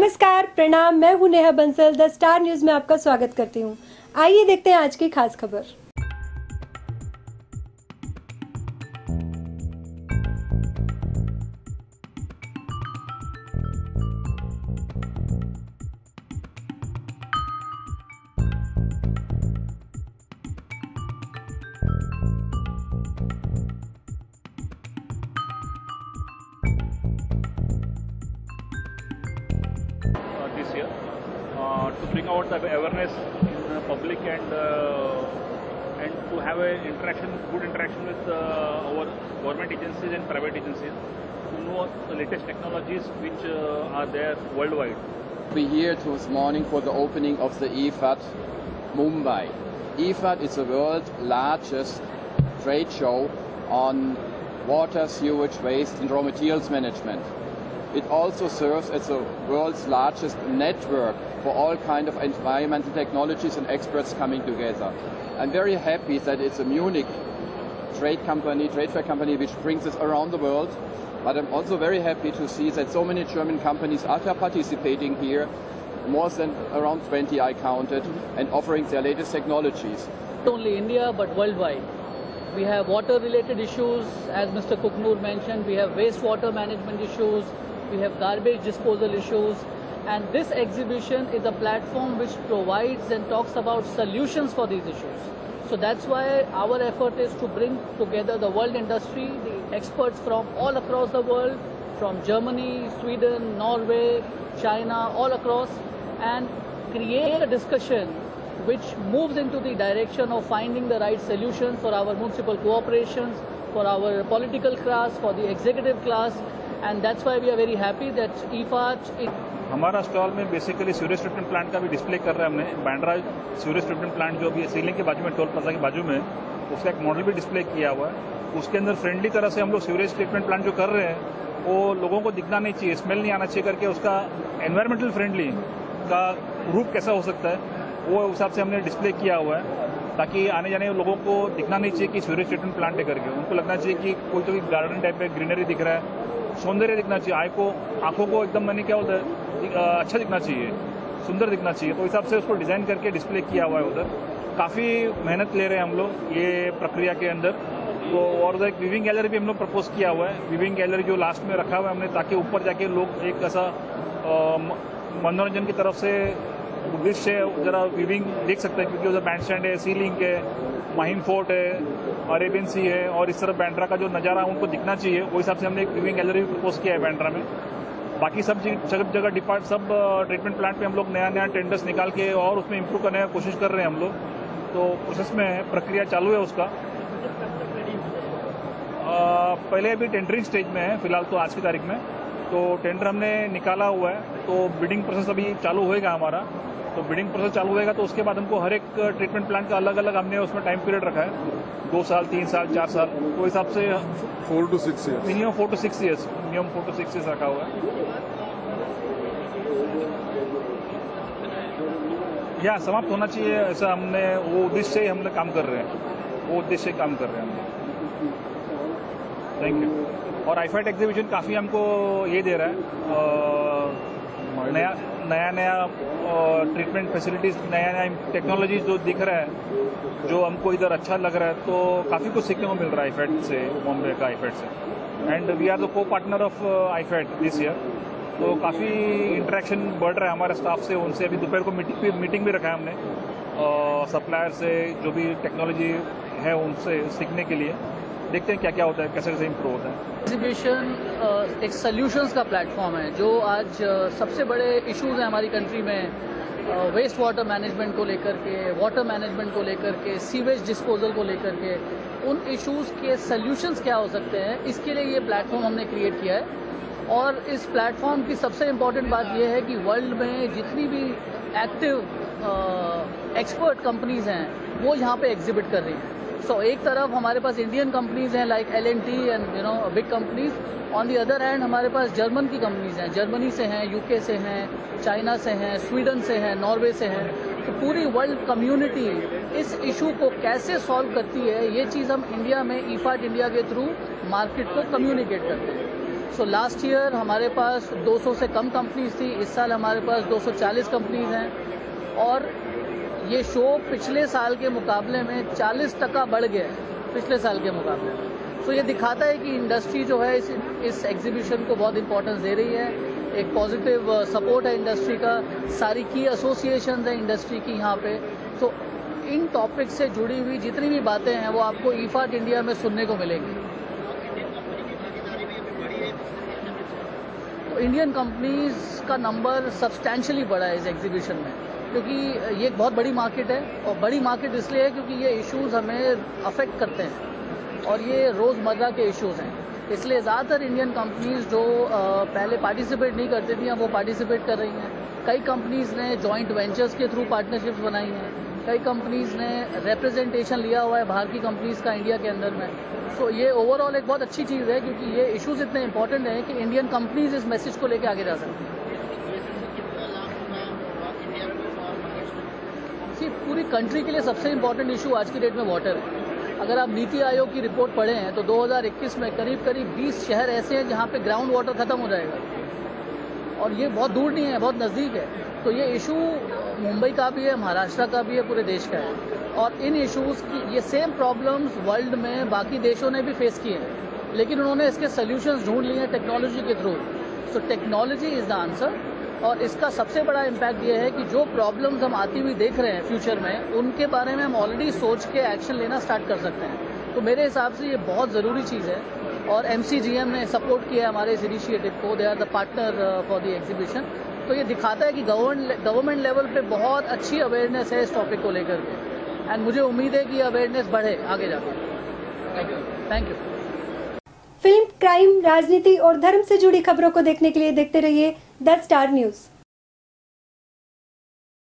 नमस्कार, प्रणाम, मैं हूँ Neha Bansal, the Star News में आपका स्वागत करती हूँ। आइए देखते हैं आज की खास खबर। Bring out the awareness in the public and uh, and to have a interaction, good interaction with uh, our government agencies and private agencies to know the latest technologies which uh, are there worldwide. We're here this morning for the opening of the EFAT Mumbai. EFAT is the world's largest trade show on water, sewage, waste and raw materials management. It also serves as the world's largest network for all kind of environmental technologies and experts coming together. I'm very happy that it's a Munich trade company, trade fair company, which brings us around the world. But I'm also very happy to see that so many German companies are participating here, more than around 20 I counted, and offering their latest technologies. not only India but worldwide. We have water related issues, as Mr. Kuknur mentioned, we have wastewater management issues, we have garbage disposal issues, and this exhibition is a platform which provides and talks about solutions for these issues. So that's why our effort is to bring together the world industry, the experts from all across the world, from Germany, Sweden, Norway, China, all across, and create a discussion which moves into the direction of finding the right solutions for our municipal corporations, for our political class, for the executive class, and that's why we are very happy that E is हमारा stall में basically sewerage treatment plant का भी display कर रहे हैं हमने। Bandra sewerage treatment plant जो भी सीलिंग के बाजू में टोल प्लाजा के बाजू में उसका एक मॉडल भी डिस्प्ले किया हुआ है। उसके अंदर फ्रेंडली तरह से हम लोग सीवरेज ट्रीटमेंट प्लांट जो कर रहे हैं वो लोगों को दिखना नहीं चाहिए स्मेल नहीं आना चाहिए करके उसका एनवायरमेंटल फ्रेंडली का रूप कैसा हो सकता है वो हिसाब से हमने डिस्प्ले किया हुआ है। ताकि आने जाने लोगों को दिखना नहीं चाहिए कि सीवरेज ट्रीटमेंट प्लांट है। करके उनको लगना चाहिए कि कोई तो गार्डन टाइप है ग्रीनरी दिख रहा है। सौंदर्य दिखना चाहिए। आय को, आँखों को एकदम मैंने क्या होता है? अच्छा दिखना चाहिए। सुंदर दिखना चाहिए। तो हिसाब से उसको डिज़ाइन करके डिस्प्ले किया हुआ है उधर। काफ़ी मेहनत ले रहे हैं हम लोग ये प्रक्रिया के अंदर। तो और उधर एक विविंग गैलरी भी हम लोग प्रपोज किया हुआ है। विविंग गैलरी जो लास्ट में रखा हुआ है हमने, ताकि ऊपर जाके लोग एक ऐसा मनोरंजन की तरफ़ से दृश्य जरा विविंग देख सकते हैं क्योंकि उधर बैंड स्टैंड है सीलिंग है माहिम फोर्ट है अरेबियन सी है और इस तरह बैंड्रा का जो नज़ारा उनको दिखना चाहिए वो हिसाब से हमने एक विविंग गैलरी भी प्रपोज किया है बैंड्रा में। बाकी सब जी- सब जगह डिपार्ट सब ट्रीटमेंट प्लांट पे हम लोग नया नया टेंडर्स निकाल के और उसमें इम्प्रूव करने की कोशिश कर रहे हैं हम लोग। तो प्रोसेस में है प्रक्रिया चालू है उसका। अ, पहले अभी टेंडरिंग स्टेज में है फ़िलहाल तो आज की तारीख में। तो टेंडर हमने निकाला हुआ है तो बिडिंग प्रोसेस अभी चालू होएगा हमारा। तो बिडिंग प्रोसेस चालू होएगा तो उसके बाद हमको हर एक ट्रीटमेंट प्लांट का अलग अलग हमने उसमें टाइम पीरियड रखा है। दो साल तीन साल चार साल तो हिसाब से four to six years. Minimum four to six years minimum four to six years रखा हुआ है। या समाप्त होना चाहिए ऐसा हमने वो उद्देश्य से ही हम काम कर रहे हैं। वो उद्देश्य काम कर रहे हैं हम। थैंक यू और आईफाइट एग्जीबिशन काफ़ी हमको ये दे रहा है नया नया नया ट्रीटमेंट फैसिलिटीज़ नया नया टेक्नोलॉजी जो दिख रहा है जो हमको इधर अच्छा लग रहा है तो काफ़ी कुछ सीखने को मिल रहा है आईफेट से बॉम्बे का आईफेट से। And we are the co partner of IFAT this year तो काफ़ी इंटरेक्शन बढ़ रहा है हमारे स्टाफ से उनसे अभी दोपहर को मीटिंग भी मीटिंग भी रखा है हमने सप्लायर से जो भी टेक्नोलॉजी है उनसे सीखने के लिए। देखते हैं क्या क्या होता है, कैसे कैसे इम्प्रूव होता है। एग्जीबिशन एक सोल्यूशंस का प्लेटफॉर्म है, जो आज सबसे बड़े इश्यूज़ हैं हमारी कंट्री में वेस्ट वाटर मैनेजमेंट को लेकर के वाटर मैनेजमेंट को लेकर के सीवेज डिस्पोजल को लेकर के, उन इश्यूज़ के सोल्यूशंस क्या हो सकते हैं, इसके लिए ये प्लेटफॉर्म हमने क्रिएट किया है। और इस प्लेटफॉर्म की सबसे इंपॉर्टेंट बात यह है कि वर्ल्ड में जितनी भी एक्टिव एक्सपर्ट कंपनीज़ हैं वो यहाँ पे एग्जिबिट कर रही हैं। सो so, एक तरफ़ हमारे पास इंडियन कंपनीज़ हैं like L N T and you know big companies on the other hand हमारे पास जर्मन की कंपनीज़ हैं। जर्मनी से हैं यूके से हैं चाइना से हैं स्वीडन से हैं नॉर्वे से हैं। तो पूरी वर्ल्ड कम्युनिटी इस इशू को कैसे सॉल्व करती है ये चीज़ हम इंडिया में ईफाट इंडिया के थ्रू मार्केट को कम्युनिकेट करते हैं। सो लास्ट ईयर हमारे पास 200 से कम कंपनीज़ थी। इस साल हमारे पास 240 कंपनीज़ हैं। और ये शो पिछले साल के मुकाबले में 40 टका बढ़ गया है। पिछले साल के मुकाबले में। सो ये दिखाता है कि इंडस्ट्री जो है, इस इस एग्जीबिशन को बहुत इंपॉर्टेंस दे रही है। एक पॉजिटिव सपोर्ट है इंडस्ट्री का। सारी की एसोसिएशन है इंडस्ट्री की यहाँ पे। तो इन टॉपिक से जुड़ी हुई जितनी भी बातें हैं, वो आपको ईफाट इंडिया में सुनने को मिलेंगी तो इंडियन कंपनीज़ का नंबर सब्सटैंशली बढ़ा है इस एग्जीबिशन में। क्योंकि ये एक बहुत बड़ी मार्केट है और बड़ी मार्केट इसलिए है क्योंकि ये इश्यूज़ हमें अफेक्ट करते हैं और ये रोज़मर्रा के इश्यूज़ हैं। इसलिए ज़्यादातर इंडियन कंपनीज़ जो पहले पार्टिसिपेट नहीं करती थी अब वो पार्टिसिपेट कर रही हैं। कई कंपनीज़ ने जॉइंट वेंचर्स के थ्रू पार्टनरशिप्स बनाई हैं। कई कंपनीज़ ने रिप्रेजेंटेशन लिया हुआ है बाहर की कंपनीज़ का इंडिया के अंदर में। सो so, ये ओवरऑल एक बहुत अच्छी चीज़ है क्योंकि ये इश्यूज़ इतने इंपॉर्टेंट हैं कि इंडियन कंपनीज़ इस मैसेज को लेकर आगे जा सकती हैं। पूरी कंट्री के लिए सबसे इंपॉर्टेंट इशू आज की डेट में वाटर है। अगर आप नीति आयोग की रिपोर्ट पढ़े हैं तो 2021 में करीब करीब 20 शहर ऐसे हैं जहाँ पे ग्राउंड वाटर खत्म हो जाएगा। और ये बहुत दूर नहीं है बहुत नज़दीक है। तो ये इशू मुंबई का भी है, महाराष्ट्र का भी है, पूरे देश का है। और इन इश्यूज़ की, ये सेम प्रॉब्लम्स वर्ल्ड में बाकी देशों ने भी फेस किए हैं। लेकिन उन्होंने इसके सोल्यूशंस ढूंढ लिए हैं टेक्नोलॉजी के through so technology is the answer और इसका सबसे बड़ा इम्पैक्ट ये है कि जो प्रॉब्लम्स हम आती हुई देख रहे हैं फ्यूचर में, उनके बारे में हम ऑलरेडी सोच के एक्शन लेना स्टार्ट कर सकते हैं। तो मेरे हिसाब से ये बहुत ज़रूरी चीज़ है और एमसीजीएम ने सपोर्ट किया है हमारे इस इनिशिएटिव को। They are the partner for the exhibition तो ये दिखाता है कि गवर्नमेंट लेवल पे बहुत अच्छी अवेयरनेस है इस टॉपिक को लेकर। के एंड मुझे उम्मीद है कि अवेयरनेस बढ़े आगे जाकर थैंक यू फ़िल्म क्राइम राजनीति और धर्म से जुड़ी खबरों को देखने के लिए देखते रहिए द स्टार न्यूज़।